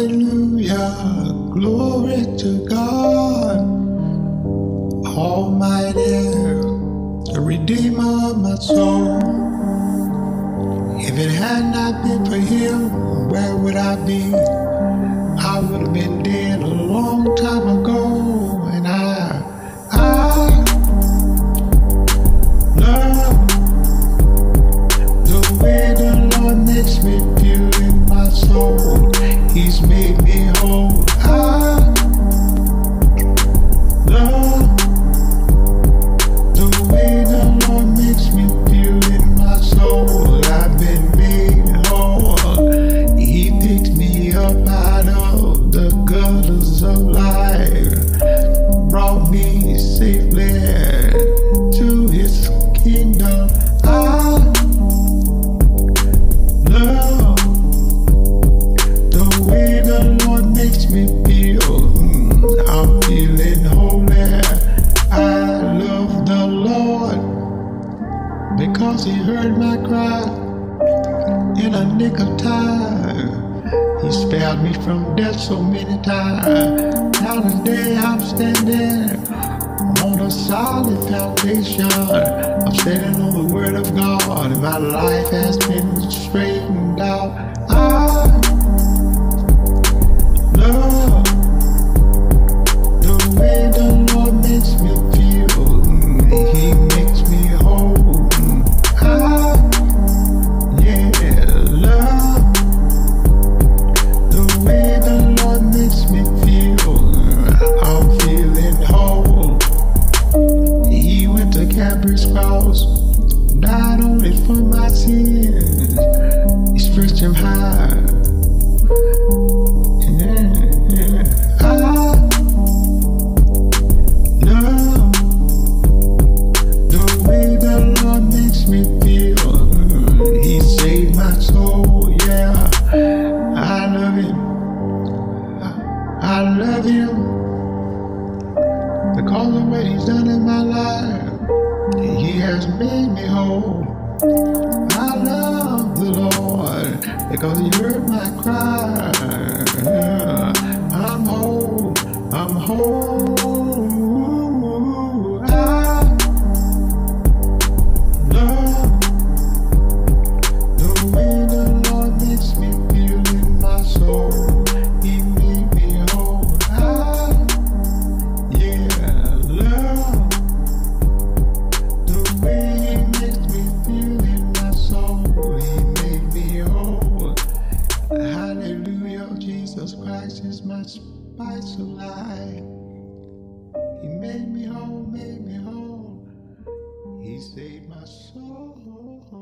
Hallelujah, glory to God, Almighty, the Redeemer of my soul. If it had not been for Him, where would I be? The of life, brought me safely to His kingdom. I love the way the Lord makes me feel. I'm feeling holy. I love the Lord because He heard my cry in a nick of time. He spared me from death so many times. Now today I'm standing on a solid foundation. I'm standing on the word of God, and my life has been straightened out. Saved my soul, yeah. I love him. I love him because of what he's done in my life. He has made me whole. Because you heard my cry. I'm bites of life. He made me whole, made me whole. He saved my soul.